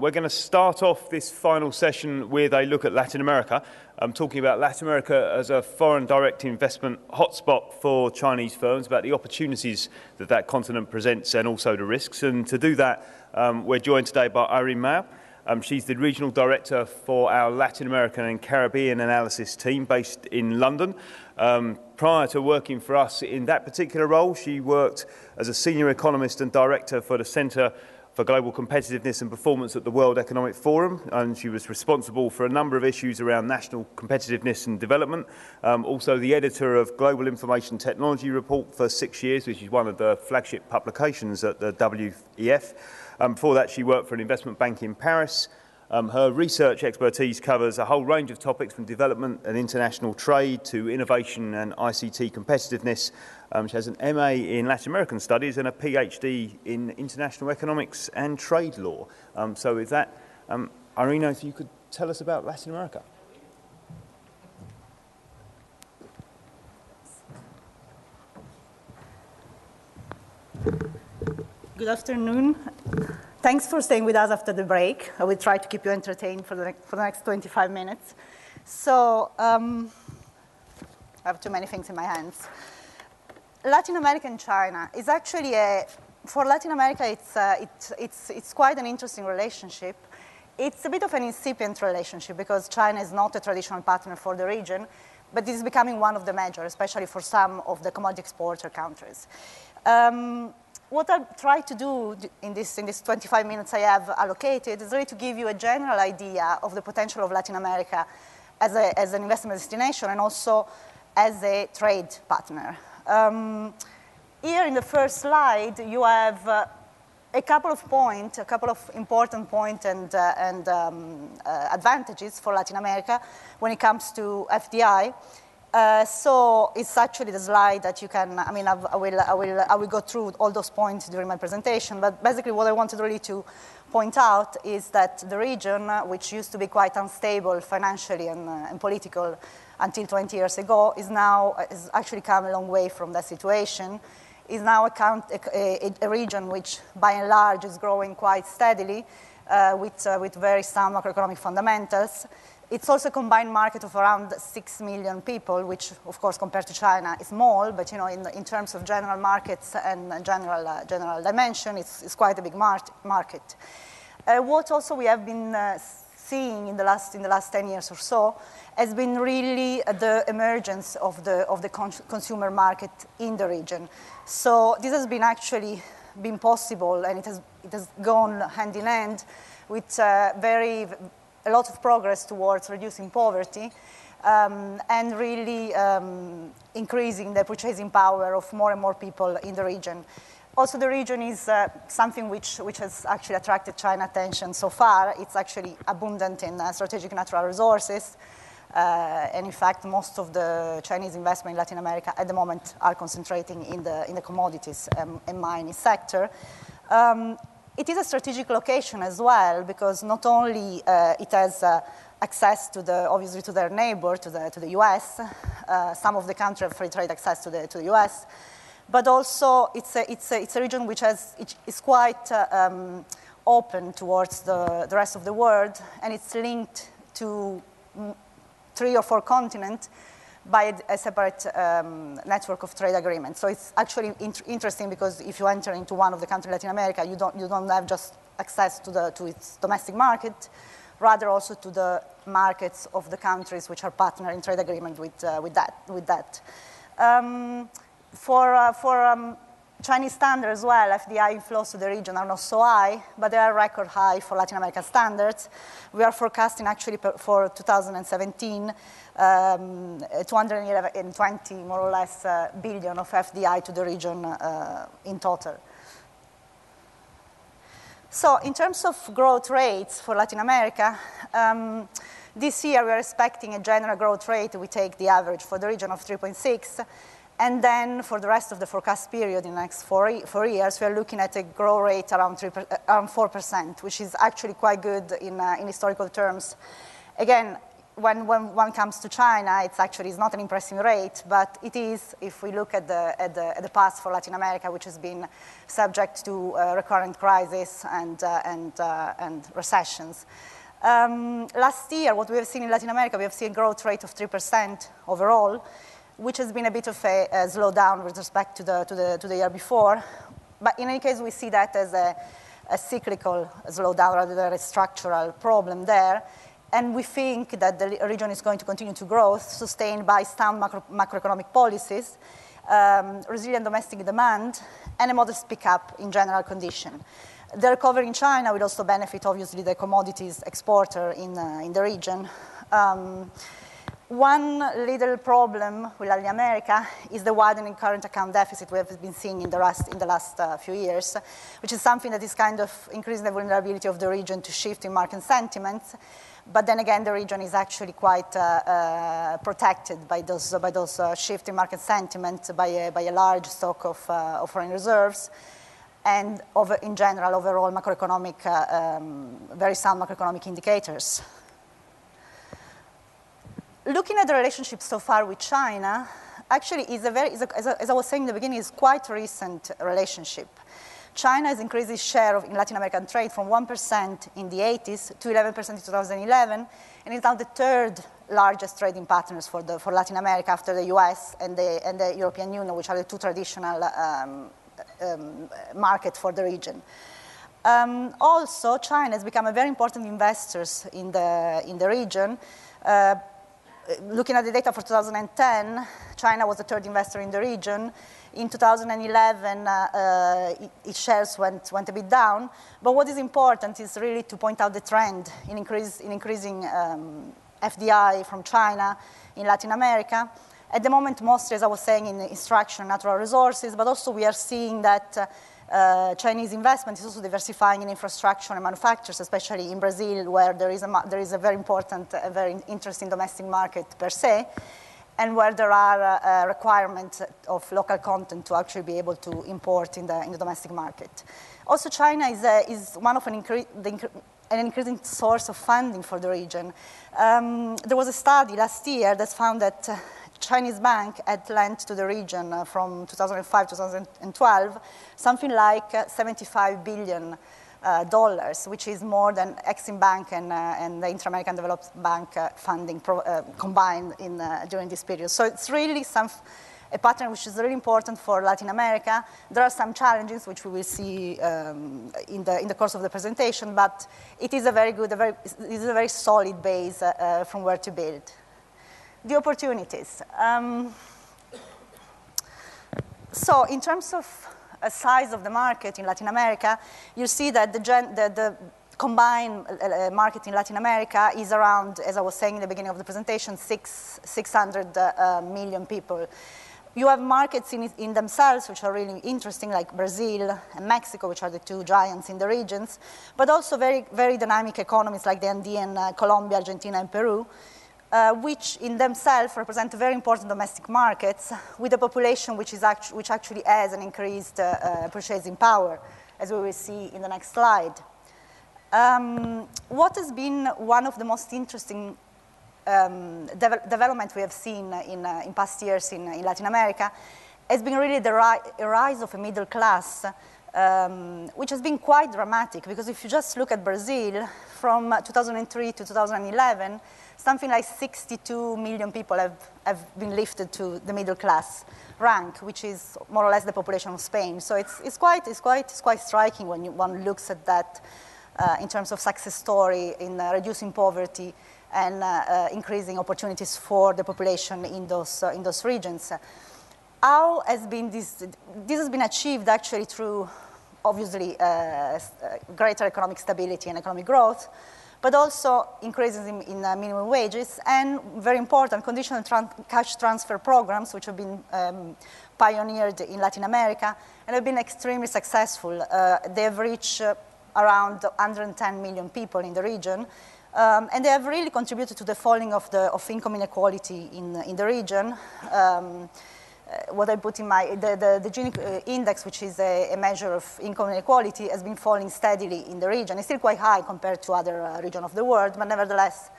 We're going to start off this final session with a look at Latin America. I'm talking about Latin America as a foreign direct investment hotspot for Chinese firms, about the opportunities that that continent presents and also the risks. And to do that, um, we're joined today by Irene Mia. Um, she's the regional director for our Latin American and Caribbean analysis team based in London. Um, prior to working for us in that particular role, she worked as a senior economist and director for the Centre for Global Competitiveness and Performance at the World Economic Forum, and she was responsible for a number of issues around national competitiveness and development. Um, also, the editor of Global Information Technology Report for six years, which is one of the flagship publications at the WEF. Um, before that, she worked for an investment bank in Paris. Um, her research expertise covers a whole range of topics from development and international trade to innovation and ICT competitiveness. Um, she has an MA in Latin American studies and a PhD in international economics and trade law. Um, so, with that, um, Irina, if you could tell us about Latin America. Good afternoon. Thanks for staying with us after the break. I will try to keep you entertained for the, next, for the next 25 minutes. So, um, I have too many things in my hands. Latin America and China is actually a, for Latin America, it's, uh, it, it's, it's quite an interesting relationship. It's a bit of an incipient relationship because China is not a traditional partner for the region, but it is becoming one of the major, especially for some of the commodity exporter countries. Um, what I'll try to do in this, in this 25 minutes I have allocated is really to give you a general idea of the potential of Latin America as, a, as an investment destination and also as a trade partner. Um, here in the first slide, you have uh, a couple of points, a couple of important points and, uh, and um, uh, advantages for Latin America when it comes to FDI. Uh, so it's actually the slide that you can, I mean, I've, I will, I, will, I will go through all those points during my presentation, but basically what I wanted really to point out is that the region, uh, which used to be quite unstable financially and, uh, and political until 20 years ago, is now, has actually come a long way from that situation, is now a, a, a region which by and large is growing quite steadily uh, with, uh, with very sound macroeconomic fundamentals. It's also a combined market of around 6 million people, which, of course, compared to China is small, but you know, in, in terms of general markets and general, uh, general dimension, it's, it's, quite a big mar market. Uh, what also we have been uh, seeing in the, last, in the last 10 years or so has been really the emergence of the, of the con consumer market in the region. So this has been actually been possible, and it has, it has gone hand in hand with uh, very a lot of progress towards reducing poverty um, and really um, increasing the purchasing power of more and more people in the region. Also, the region is uh, something which, which has actually attracted China attention so far. It's actually abundant in uh, strategic natural resources. Uh, and in fact, most of the Chinese investment in Latin America at the moment are concentrating in the, in the commodities um, and mining sector. Um, it is a strategic location as well because not only uh, it has uh, access to the, obviously to their neighbor, to the, to the US, uh, some of the countries have free trade access to the, to the US, but also it's a, it's a, it's a region which has, it is quite uh, um, open towards the, the rest of the world and it's linked to three or four continents by a separate um, network of trade agreements. So it's actually int interesting because if you enter into one of the countries in Latin America, you don't, you don't have just access to, the, to its domestic market, rather also to the markets of the countries which are partner in trade agreement with, uh, with that. With that. Um, for uh, for um, Chinese standards as well, FDI inflows to the region are not so high, but they are record high for Latin American standards. We are forecasting actually for 2017 um, 220 more or less uh, billion of FDI to the region uh, in total. So in terms of growth rates for Latin America, um, this year we are expecting a general growth rate, we take the average for the region of 3.6, and then for the rest of the forecast period in the next four, four years, we are looking at a growth rate around, 3, around 4%, which is actually quite good in, uh, in historical terms. Again, when, when one comes to China, it's actually it's not an impressive rate, but it is if we look at the, at the, at the past for Latin America, which has been subject to uh, recurrent crises and, uh, and, uh, and recessions. Um, last year, what we have seen in Latin America, we have seen a growth rate of 3% overall, which has been a bit of a, a slowdown with respect to the, to, the, to the year before. But in any case, we see that as a, a cyclical slowdown rather than a structural problem there. And we think that the region is going to continue to grow, sustained by sound macro, macroeconomic policies, um, resilient domestic demand, and a modest pickup in general condition. The recovery in China will also benefit, obviously, the commodities exporter in, uh, in the region. Um, one little problem with Latin America is the widening current account deficit we have been seeing in the last, in the last uh, few years, which is something that is kind of increasing the vulnerability of the region to shifting market sentiments. But then again, the region is actually quite uh, uh, protected by those, by those uh, shifting market sentiments, by a, by a large stock of, uh, of foreign reserves, and over, in general, overall macroeconomic, uh, um, very sound macroeconomic indicators. Looking at the relationship so far with China, actually is a very, is a, as, as I was saying in the beginning, is quite a recent relationship. China has increased its share of, in Latin American trade from 1% in the 80s to 11% in 2011, and is now the third largest trading partners for, the, for Latin America after the US and the, and the European Union, which are the two traditional um, um, markets for the region. Um, also, China has become a very important investor in the, in the region. Uh, looking at the data for 2010, China was the third investor in the region. In 2011, uh, uh, its shares went, went a bit down. But what is important is really to point out the trend in, increase, in increasing um, FDI from China in Latin America. At the moment, mostly, as I was saying, in extraction, natural resources, but also we are seeing that uh, Chinese investment is also diversifying in infrastructure and manufacturers, especially in Brazil, where there is a, there is a very important, a very interesting domestic market per se, and where there are uh, uh, requirements of local content to actually be able to import in the, in the domestic market. Also, China is, uh, is one of an, an, increasing source of funding for the region. Um, there was a study last year that found that Chinese bank had lent to the region uh, from 2005 2012 something like uh, 75 billion uh, dollars, which is more than Exim Bank and, uh, and the Inter-American Development Bank uh, funding uh, combined in, during this period. So it's really some, a pattern which is really important for Latin America. There are some challenges which we will see um, in, the, in the course of the presentation, but it is a very good, a very, it is a very solid base from where to build the opportunities. Um, so in terms of a size of the market in Latin America, you see that the, gen, the, the combined uh, uh, market in Latin America is around, as I was saying in the beginning of the presentation, six, 600 uh, million people. You have markets in, in, themselves which are really interesting, like Brazil and Mexico, which are the two giants in the regions, but also very, very dynamic economies like the Andean, uh, Colombia, Argentina, and Peru, uh, which in themselves represent very important domestic markets with a population which, is which actually has an increased uh, uh, purchasing power, as we will see in the next slide. Um, what has been one of the most interesting um, de development we have seen in, uh, in past years in, in, Latin America has been really the ri rise of a middle class, um, which has been quite dramatic because if you just look at Brazil from 2003 to 2011, something like 62 million people have, have been lifted to the middle class rank, which is more or less the population of Spain. So it's, it's, quite, it's, quite, it's quite striking when you, one looks at that uh, in terms of success story in uh, reducing poverty and uh, uh increasing opportunities for the population in those, uh, in those regions. How has been this, this has been achieved actually through obviously uh, greater economic stability and economic growth, but also increases in, in uh, minimum wages and very important conditional tran cash transfer programs which have been um, pioneered in Latin America and have been extremely successful. Uh, they have reached uh, around 110 million people in the region um, and they have really contributed to the falling of, the, of income inequality in, in the region. Um, uh, what I put in my, the, the, the Gini uh, index, which is a, a, measure of income inequality, has been falling steadily in the region. It's still quite high compared to other uh, regions of the world, but nevertheless,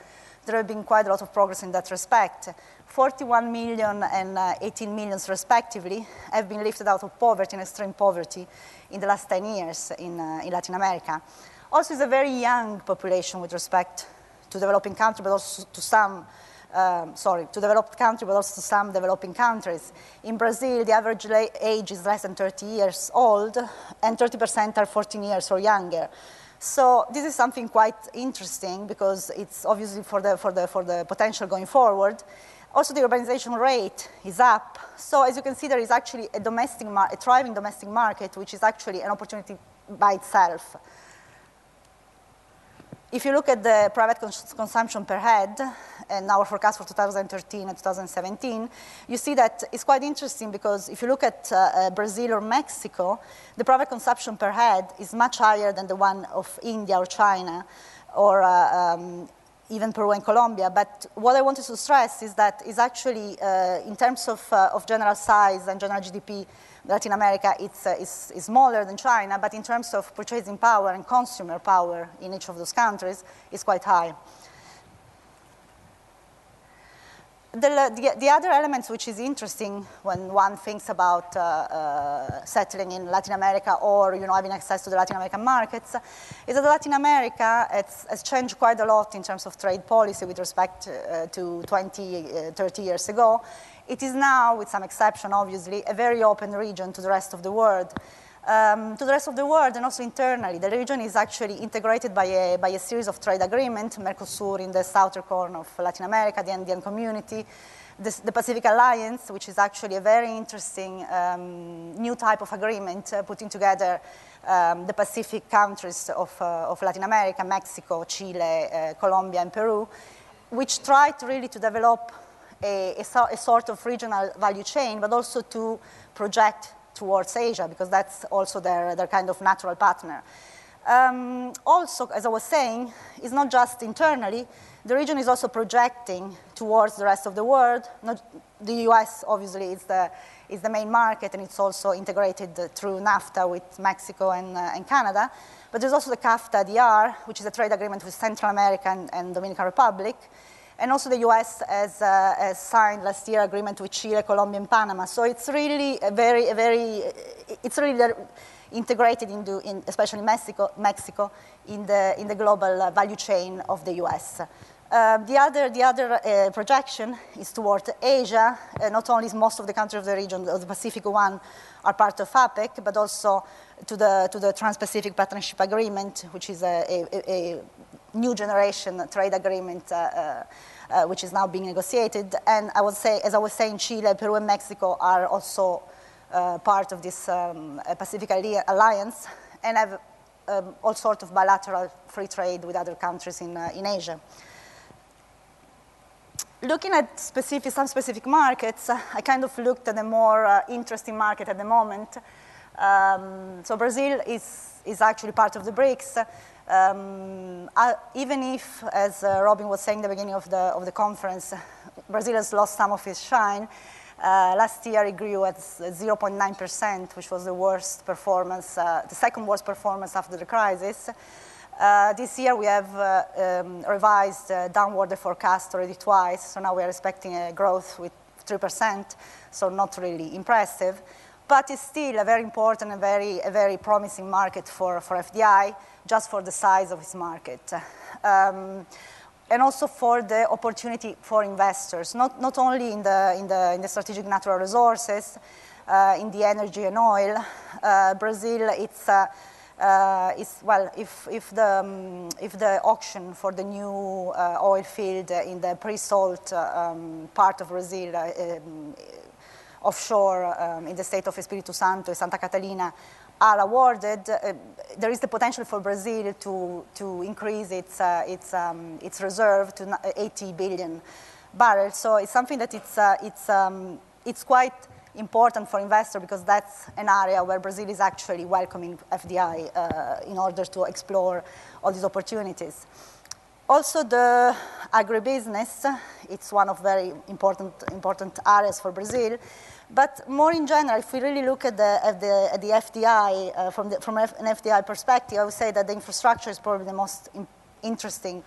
there have been quite a lot of progress in that respect. 41 million and uh, 18 million respectively have been lifted out of poverty and extreme poverty in the last 10 years in, uh, in Latin America. Also, it's a very young population with respect to developing countries, but also to some, um, sorry, to developed countries, but also to some developing countries. In Brazil, the average age is less than 30 years old, and 30% are 14 years or younger. So this is something quite interesting because it's obviously for the, for the, for the potential going forward. Also, the urbanization rate is up. So as you can see, there is actually a domestic, a thriving domestic market, which is actually an opportunity by itself. If you look at the private cons consumption per head and our forecast for 2013 and 2017, you see that it's quite interesting because if you look at uh, uh, Brazil or Mexico, the private consumption per head is much higher than the one of India or China or uh, um, even Peru and Colombia. But what I wanted to stress is that is actually, uh, in terms of, uh, of general size and general GDP, Latin America it's, uh, is, is, smaller than China, but in terms of purchasing power and consumer power in each of those countries, it's quite high. The, the, the, other elements which is interesting when one thinks about uh, uh, settling in Latin America or you know, having access to the Latin American markets is that Latin America has, has changed quite a lot in terms of trade policy with respect uh, to 20, uh, 30 years ago. It is now, with some exception obviously, a very open region to the rest of the world. Um, to the rest of the world and also internally. The region is actually integrated by a, by a series of trade agreements, Mercosur in the southern corner of Latin America, the Andean community, the Pacific Alliance, which is actually a very interesting um, new type of agreement uh, putting together um, the Pacific countries of, uh, of, Latin America, Mexico, Chile, uh, Colombia, and Peru, which to really to develop a, a, a, sort of regional value chain, but also to project towards Asia, because that's also their, their kind of natural partner. Um, also, as I was saying, it's not just internally, the region is also projecting towards the rest of the world. Not, the US, obviously, is the, is the main market, and it's also integrated through NAFTA with Mexico and, uh, and Canada. But there's also the CAFTA-DR, which is a trade agreement with Central America and, and Dominican Republic, and also the US has, uh, has, signed last year agreement with Chile, Colombia, and Panama. So it's really a very, a very, it's really integrated into, in, especially Mexico, Mexico, in the, in the global uh, value chain of the US. Uh, the other, the other uh, projection is toward Asia. Uh, not only is most of the countries of the region, of the Pacific one, are part of APEC, but also to the, to the Trans-Pacific Partnership Agreement, which is a, a, a new generation trade agreement uh, uh, uh, which is now being negotiated. And I would say, as I was saying, Chile, Peru, and Mexico are also part of this um, Pacific Alliance and have um, all sorts of bilateral free trade with other countries in, in Asia. Looking at specific, some specific markets, I kind of looked at a more interesting market at the moment. Um, so Brazil is, is actually part of the BRICS. Um, I, even if, as uh, Robin was saying at the beginning of the, of the conference, Brazil has lost some of its shine, uh, last year it grew at 0.9%, which was the worst performance, uh, the second worst performance after the crisis. Uh, this year we have uh, um, revised uh, downward the forecast already twice, so now we are expecting a growth with 3%, so not really impressive. But it's still a very important and very, a very promising market for, for FDI just for the size of its market. Um, and also for the opportunity for investors, not, not only in the, in, the, in the strategic natural resources, uh, in the energy and oil. Uh, Brazil, it's, uh, uh it's, well, if, if, the, um, if the auction for the new uh, oil field in the pre-salt uh, um, part of Brazil, um, offshore um, in the state of Espírito Santo, Santa Catalina, are awarded, uh, there is the potential for Brazil to, to increase its, uh, its, um, its reserve to 80 billion barrels. So it's something that it's, uh, it's, um, it's quite important for investors because that's an area where Brazil is actually welcoming FDI uh, in order to explore all these opportunities. Also, the agribusiness, it's one of very important, important areas for Brazil. But more in general, if we really look at the, at the, at the FDI, uh, from, the, from an FDI perspective, I would say that the infrastructure is probably the most in, interesting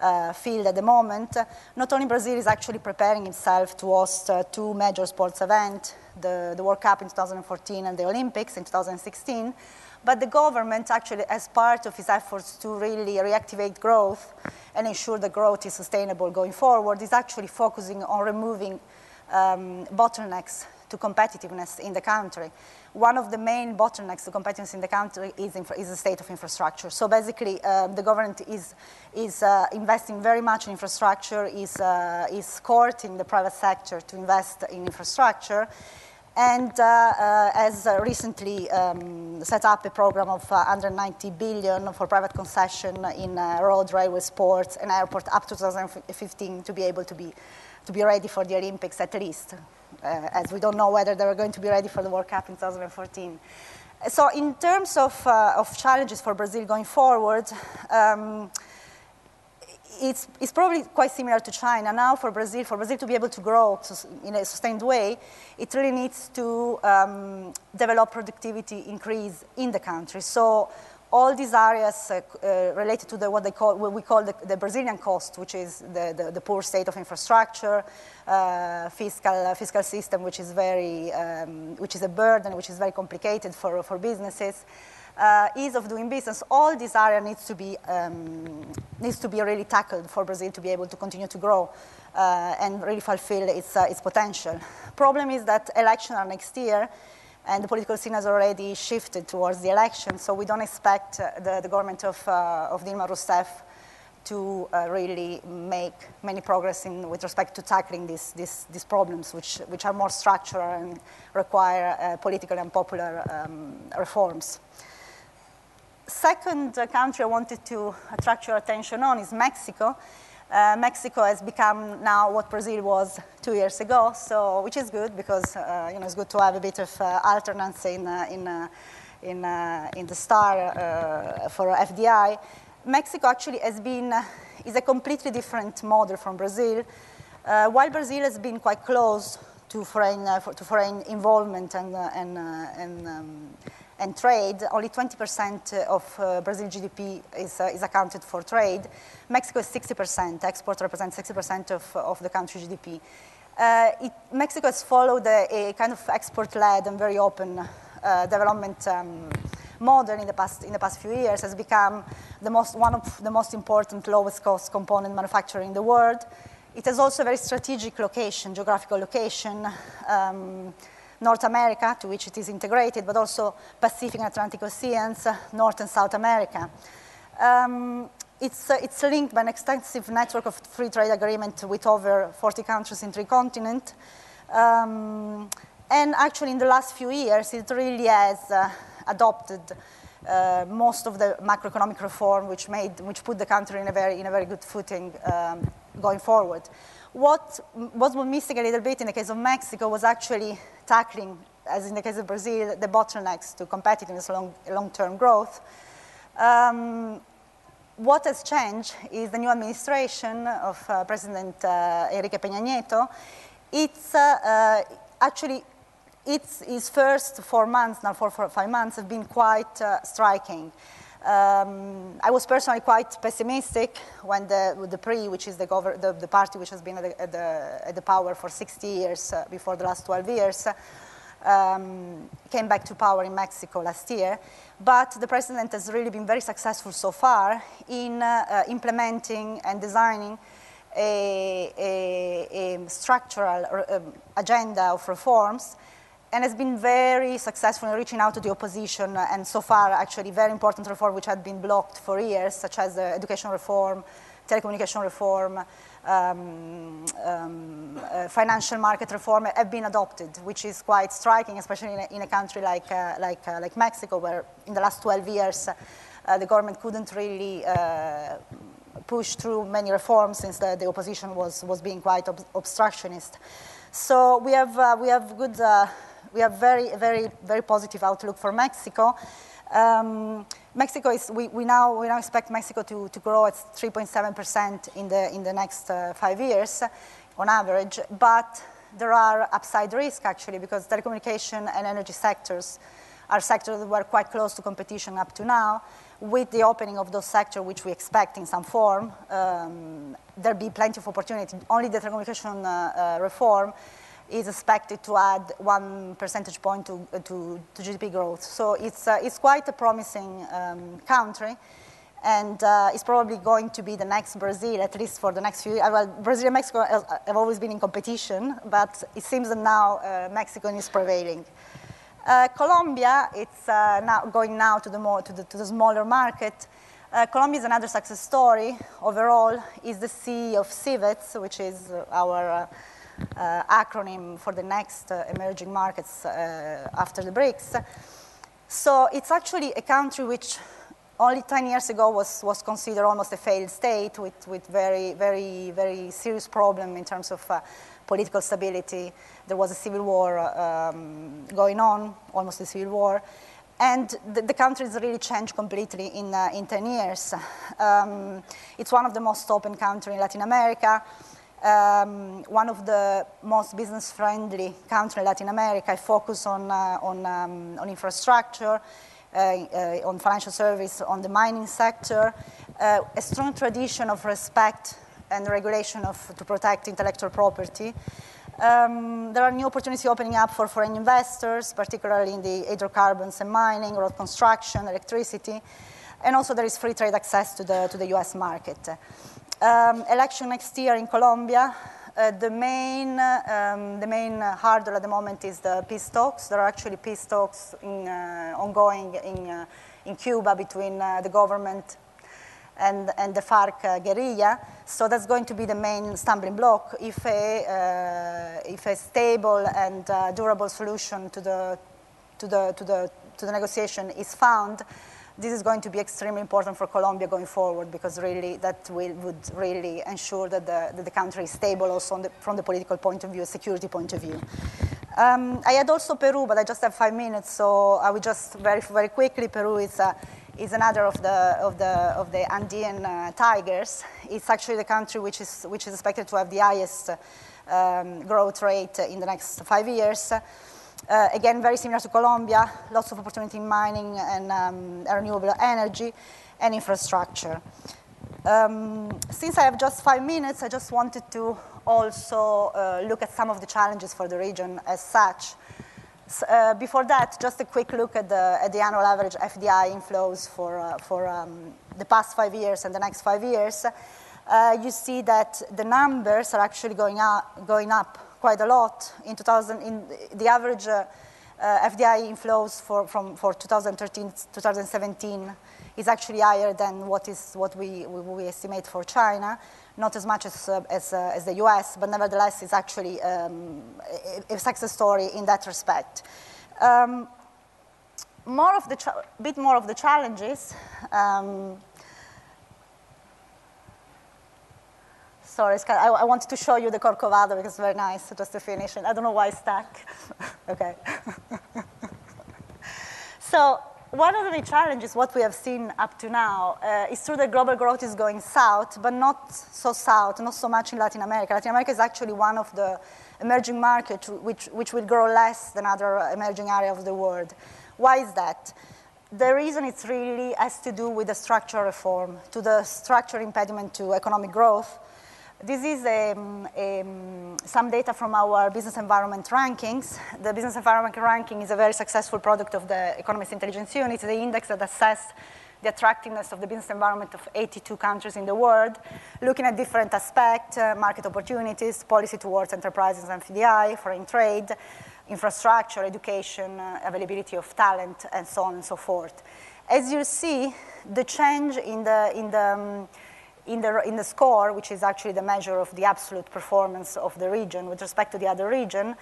uh, field at the moment. Not only Brazil is actually preparing itself to host uh, two major sports events, the, the World Cup in 2014 and the Olympics in 2016, but the government actually, as part of its efforts to really reactivate growth and ensure the growth is sustainable going forward, is actually focusing on removing um, bottlenecks to competitiveness in the country. One of the main bottlenecks to competitiveness in the country is, is the state of infrastructure. So basically, um, the government is, is uh, investing very much in infrastructure, is, uh, is courting the private sector to invest in infrastructure, and uh, uh, has uh, recently um, set up a program of uh, under 90 billion for private concession in uh, road, railway, sports, and airport up to 2015 to be able to be, to be ready for the Olympics at least, uh, as we don't know whether they're going to be ready for the World Cup in 2014. So in terms of, of challenges for Brazil going forward, um, it's, it's, probably quite similar to China. Now for Brazil, for Brazil to be able to grow in a sustained way, it really needs to um, develop productivity increase in the country. So all these areas uh, uh, related to the, what, they call, what we call the, the Brazilian cost, which is the, the, the poor state of infrastructure, uh, fiscal, uh, fiscal system, which is, very, um, which is a burden, which is very complicated for, for businesses, uh, ease of doing business, all this area needs to be um, needs to be really tackled for Brazil to be able to continue to grow uh, and really fulfill its uh, its potential. Problem is that elections are next year, and the political scene has already shifted towards the election. So we don't expect uh, the, the government of uh, of Dilma Rousseff to uh, really make many progress in, with respect to tackling these, problems, which, which are more structural and require political and popular um, reforms second country I wanted to attract your attention on is Mexico. Uh, Mexico has become now what Brazil was two years ago, so which is good because uh, you know it's good to have a bit of uh, alternance in uh, in uh, in, uh, in the star for FDI. Mexico actually has been is a completely different model from Brazil. while Brazil has been quite close to foreign to foreign involvement and and and um, and trade, only 20% of uh, Brazil GDP is, uh, is accounted for trade. Mexico is 60%. Export represents 60% of, of the country GDP. Uh, it, Mexico has followed a, a kind of export-led and very open uh, development um, model in the past in the past few years. Has become the most one of the most important lowest cost component manufacturer in the world. It has also a very strategic location, geographical location. Um, North America, to which it is integrated, but also Pacific and Atlantic Oceans, North and South America. Um, it's, uh, it's linked by an extensive network of free trade agreements with over 40 countries in three continents. Um, and actually, in the last few years, it really has uh, adopted uh, most of the macroeconomic reform, which made, which put the country in a very, in a very good footing um, going forward. What, what was missing a little bit in the case of Mexico was actually tackling, as in the case of Brazil, the bottlenecks to competitiveness long, long-term growth. Um, what has changed is the new administration of uh, President uh, Enrique Peña Nieto. It's uh, uh actually, its, its first four months, now four, four, five months, have been quite uh, striking. Um, I was personally quite pessimistic when the, the PRI, which is the, the, the, party which has been at the, at the, at power for 60 years uh, before the last 12 years, um, came back to power in Mexico last year. But the president has really been very successful so far in uh, uh, implementing and designing a, a, a structural um, agenda of reforms and has been very successful in reaching out to the opposition, and so far, actually, very important reform which had been blocked for years, such as the education reform, telecommunication reform, um, um, uh, financial market reform have been adopted, which is quite striking, especially in a, in a country like, uh, like, uh, like Mexico, where in the last 12 years, uh, the government couldn't really uh, push through many reforms since the, the opposition was, was being quite ob obstructionist. So we have, uh, we have good we have very, very, very positive outlook for Mexico. Um, Mexico is, we, we, now, we now expect Mexico to, to grow at 3.7% in the, in the next uh, five years on average, but there are upside risks actually because telecommunication and energy sectors are sectors that were quite close to competition up to now, with the opening of those sectors, which we expect in some form, um, there'll be plenty of opportunity. Only the telecommunication uh, uh, reform is expected to add one percentage point to, to, to GDP growth. So it's, uh, it's quite a promising um, country and uh, it's probably going to be the next Brazil, at least for the next few years. Well, Brazil and Mexico have always been in competition, but it seems that now uh, Mexico is prevailing. Uh, Colombia, it's uh, now going now to the, more, to the, to the smaller market. Uh, Colombia is another success story. Overall, is the C of CIVETS, which is our uh, acronym for the next emerging markets after the BRICS. So it's actually a country which only 10 years ago was, was considered almost a failed state with, with very, very, very serious problem in terms of uh, political stability. There was a civil war um, going on, almost a civil war. And the, the country has really changed completely in, uh, in 10 years. Um, it's one of the most open countries in Latin America. Um, one of the most business-friendly countries in Latin America. I focus on, uh, on, um, on infrastructure. Uh, uh, on financial service, on the mining sector, uh, a strong tradition of respect and regulation of, to protect intellectual property. Um, there are new opportunities opening up for foreign investors, particularly in the hydrocarbons and mining, road construction, electricity, and also there is free trade access to the, to the US market. Um, election next year in Colombia, uh, the main, um, the main hurdle at the moment is the peace talks. There are actually peace talks in, uh, ongoing in, uh, in Cuba between uh, the government and, and the FARC uh, guerrilla. So that's going to be the main stumbling block. If a, if a stable and durable solution to the, to, the, to, the, to the negotiation is found, this is going to be extremely important for Colombia going forward because really that will, would really ensure that the, that the country is stable also the, from the political point of view, a security point of view. Um, I had also Peru, but I just have five minutes, so I will just very, very quickly. Peru is, uh, is another of the, of the, of the Andean uh, tigers. It's actually the country which is, which is expected to have the highest um, growth rate in the next five years. Uh, again, very similar to Colombia, lots of opportunity in mining and um, renewable energy and infrastructure. Um, since I have just five minutes, I just wanted to also uh, look at some of the challenges for the region as such. So, uh, before that, just a quick look at the, at the annual average FDI inflows for, uh, for um, the past five years and the next five years. Uh, you see that the numbers are actually going up, going up quite a lot. In 2000, in the average uh, uh, FDI inflows for, from, for 2013 2017 is actually higher than what, is, what we, we, we estimate for China. Not as much as, uh, as, uh, as, the US, but nevertheless it's actually um, a, a, success story in that respect. Um, more of the, bit more of the challenges. Um, Sorry, I, I, wanted to show you the Corcovado because it's very nice, just to finish it. I don't know why it's stuck. okay. so one of the challenges, what we have seen up to now, uh, is true that global growth is going south, but not so south, not so much in Latin America. Latin America is actually one of the emerging markets which, which will grow less than other emerging areas of the world. Why is that? The reason it's really has to do with the structural reform, to the structural impediment to economic growth, this is um, um, some data from our business environment rankings. The business environment ranking is a very successful product of the Economist Intelligence Unit. It's the index that assesses the attractiveness of the business environment of 82 countries in the world, looking at different aspects, uh, market opportunities, policy towards enterprises and FDI, foreign trade, infrastructure, education, uh, availability of talent, and so on and so forth. As you see, the change in the, in the um, in the, in the score, which is actually the measure of the absolute performance of the region with respect to the other region,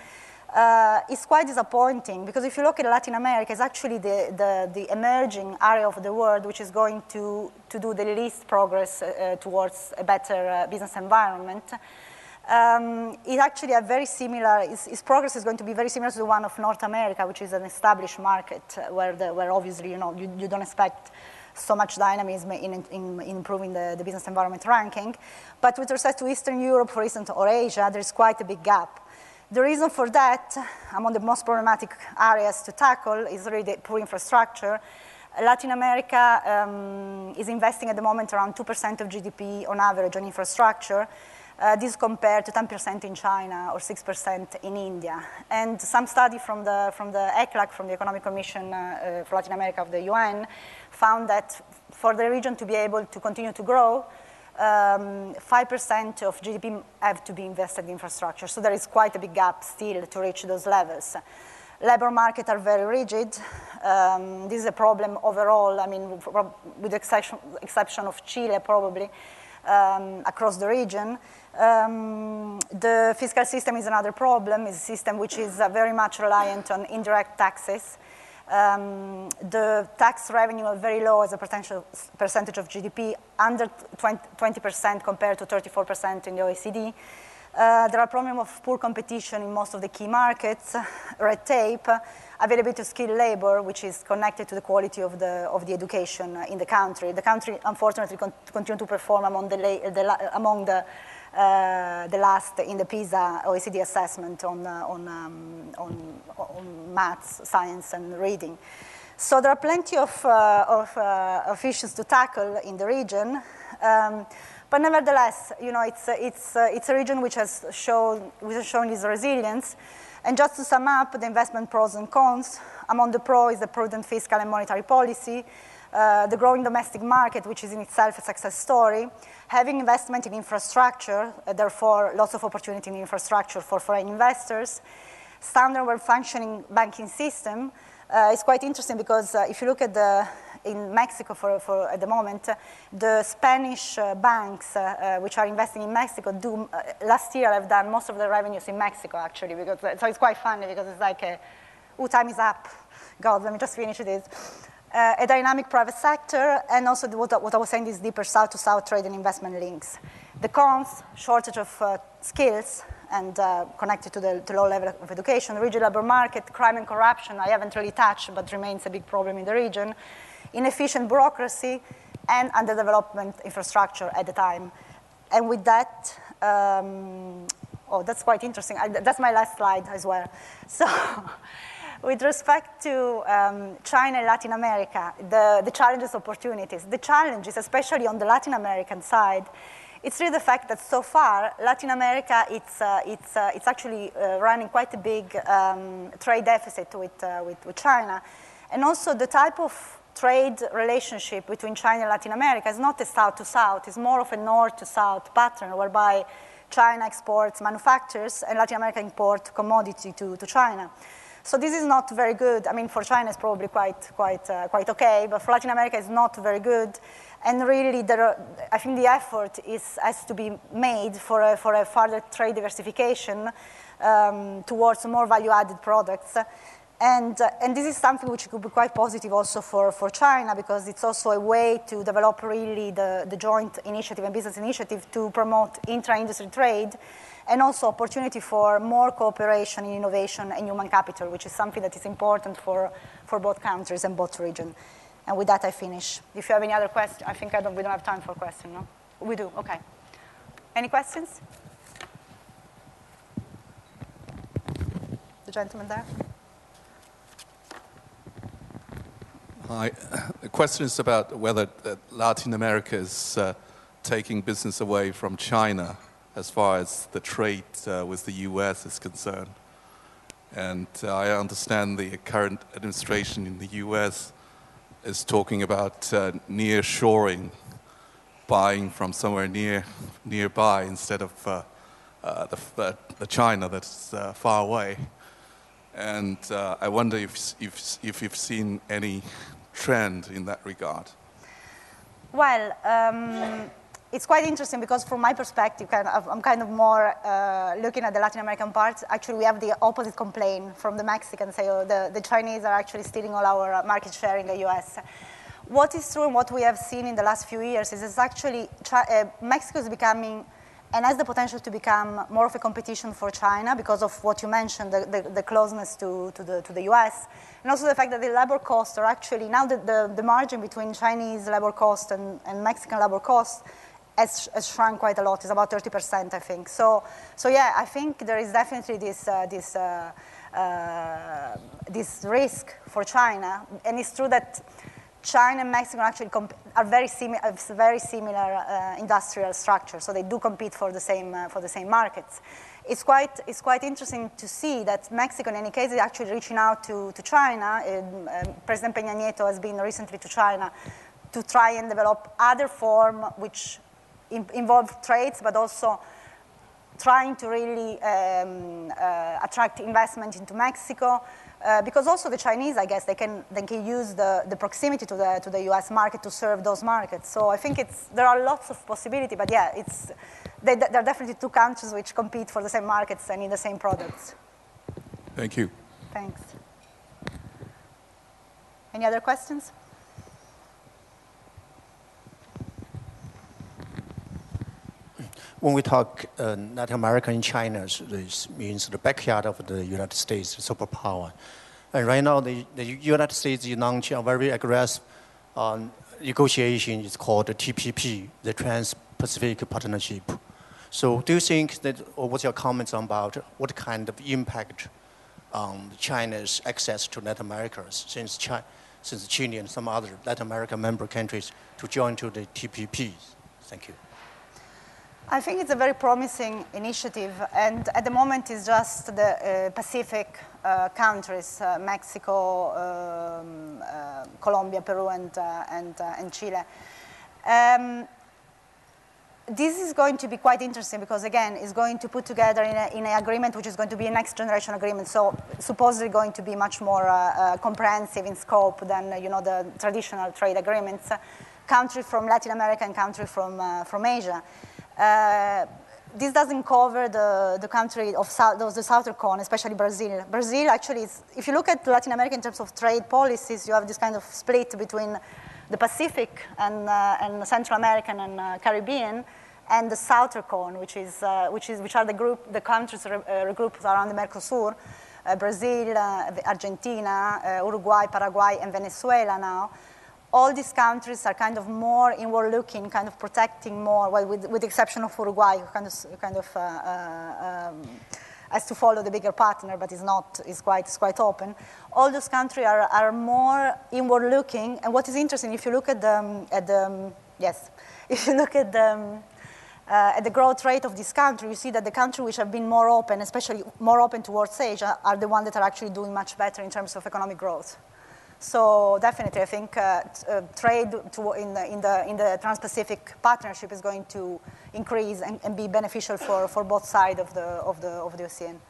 uh, is quite disappointing because if you look at Latin America, it's actually the, the, the, emerging area of the world which is going to, to do the least progress uh, towards a better uh, business environment. Um, it actually a very similar, its, its, progress is going to be very similar to the one of North America, which is an established market uh, where, the, where obviously you, know, you, you don't expect so much dynamism in, in, in improving the, the, business environment ranking. But with respect to Eastern Europe, for instance, or Asia, there's quite a big gap. The reason for that, among the most problematic areas to tackle, is really the poor infrastructure. Latin America um, is investing at the moment around 2% of GDP on average on infrastructure. Uh, this compared to 10% in China or 6% in India. And some study from the, from the ECLAC, from the Economic Commission uh, uh, for Latin America of the UN, found that for the region to be able to continue to grow, um, 5% of GDP have to be invested in infrastructure. So there is quite a big gap still to reach those levels. Labor markets are very rigid. Um, this is a problem overall, I mean, with the exception, exception of Chile probably, um, across the region. Um, the fiscal system is another problem. It's a system which is uh, very much reliant on indirect taxes. Um, the tax revenue are very low as a percentage of GDP, under 20% compared to 34% in the OECD. Uh, there are problems of poor competition in most of the key markets, red tape, availability of skilled labor, which is connected to the quality of the, of the education in the country. The country, unfortunately, con continue to perform among the, among the the last in the PISA OECD assessment on, uh, on, um, on, on, maths, science, and reading. So there are plenty of, uh, of, uh, of issues to tackle in the region. Um, but nevertheless, you know, it's, it's, uh, it's a region which has, shown, which has shown its resilience. And just to sum up the investment pros and cons, among the pros is the prudent fiscal and monetary policy, uh, the growing domestic market, which is in itself a success story, having investment in infrastructure, uh, therefore lots of opportunity in infrastructure for foreign investors, standard well functioning banking system. Uh, it's quite interesting because uh, if you look at the in Mexico for, for at the moment, the Spanish uh, banks uh, which are investing in Mexico do last year have done most of the revenues in Mexico actually because so it's quite funny because it's like a, oh time is up. God, let me just finish this uh, a dynamic private sector, and also the, what, what, I was saying is deeper south-to-south trade and investment links. The cons, shortage of uh, skills and uh, connected to the to low level of education, rigid labor market, crime and corruption, I haven't really touched, but remains a big problem in the region, inefficient bureaucracy, and underdevelopment infrastructure at the time. And with that, um, oh, that's quite interesting. I, that's my last slide as well. So with respect to um, China and Latin America, the, the challenges, opportunities. The challenges, especially on the Latin American side, it's really the fact that so far Latin America it's uh, it's uh, it's actually uh, running quite a big um, trade deficit with, uh, with, with China, and also the type of trade relationship between China and Latin America is not a south to south; it's more of a north to south pattern, whereby China exports manufacturers and Latin America import commodity to, to China. So this is not very good. I mean, for China, it's probably quite, quite, uh, quite okay, but for Latin America, it's not very good. And really, are, I think the effort is, has to be made for a, for a further trade diversification um, towards more value-added products. And, uh, and this is something which could be quite positive also for, for China because it's also a way to develop really the, the joint initiative and business initiative to promote intra-industry trade and also opportunity for more cooperation in innovation and human capital, which is something that is important for, for both countries and both regions. And with that, I finish. If you have any other questions, I think I don't, we don't have time for questions, no? We do, okay. Any questions? The gentleman there. Hi. The question is about whether Latin America is uh, taking business away from China as far as the trade uh, with the US is concerned. And uh, I understand the current administration in the US is talking about uh, near shoring, buying from somewhere near, nearby instead of uh, uh, the, the, China that's uh, far away. And I wonder if, if, if you've seen any trend in that regard. Well, um it's quite interesting because from my perspective, kind of, I'm kind of more uh, looking at the Latin American part. Actually, we have the opposite complaint from the Mexicans, say, oh, the, the Chinese are actually stealing all our market share in the US. What is true and what we have seen in the last few years is it's actually uh, Mexico is becoming and has the potential to become more of a competition for China because of what you mentioned, the, the, the closeness to, to, the, to the US, and also the fact that the labor costs are actually, now the, the, the margin between Chinese labor cost and, and Mexican labor cost has, has, shrunk quite a lot. It's about 30%, I think. So, so yeah, I think there is definitely this, uh, this, uh, uh, this risk for China. And it's true that China and Mexico actually are very, simi very similar uh, industrial structures, so they do compete for the same, uh, for the same markets. It's quite, it's quite interesting to see that Mexico, in any case, is actually reaching out to, to China. Um, um, President Peña Nieto has been recently to China to try and develop other form which in, involve trades, but also trying to really um, uh, attract investment into Mexico. Uh, because also the Chinese, I guess, they can, they can use the, the proximity to the, to the US market to serve those markets. So I think it's, there are lots of possibility, but yeah, it's, they, there are definitely two countries which compete for the same markets and in the same products. Thank you. Thanks. Any other questions? When we talk uh, Latin America and China, this means the backyard of the United States superpower. And right now, the, the United States is launching a very aggressive um, negotiation. It's called the TPP, the Trans-Pacific Partnership. So do you think that, or what's your comments about what kind of impact on China's access to Latin America since, China, since Chile and some other Latin American member countries to join to the TPP? Thank you. I think it's a very promising initiative, and at the moment it's just the uh, Pacific uh, countries, uh, Mexico, um, uh, Colombia, Peru, and, uh, and, uh, and Chile. Um, this is going to be quite interesting because, again, it's going to put together in, a, in an agreement which is going to be a next generation agreement, so supposedly going to be much more comprehensive in scope than, you know, the traditional trade agreements. Country from Latin America and country from, from Asia. Uh, this doesn't cover the, the country of South, the southern cone, especially Brazil. Brazil actually is, if you look at Latin America in terms of trade policies, you have this kind of split between the Pacific and, uh, and Central American and uh, Caribbean, and the southern cone, which, is, uh, which, is, which are the, group, the countries uh, grouped around the Mercosur, uh, Brazil, Argentina, Uruguay, Paraguay, and Venezuela now all these countries are kind of more inward-looking, kind of protecting more, well, with, with the exception of Uruguay, who kind of, kind of uh, uh, um, has to follow the bigger partner, but is not, is quite, is quite open. All those countries are, are more inward-looking, and what is interesting, if you look at the, at the yes, if you look at the, uh, at the growth rate of this country, you see that the countries which have been more open, especially more open towards Asia, are the ones that are actually doing much better in terms of economic growth. So definitely, I think uh, uh, trade in, the, in, the, in the Trans-Pacific Partnership is going to increase and, and, be beneficial for, for both sides of the, of, the, of the ocean.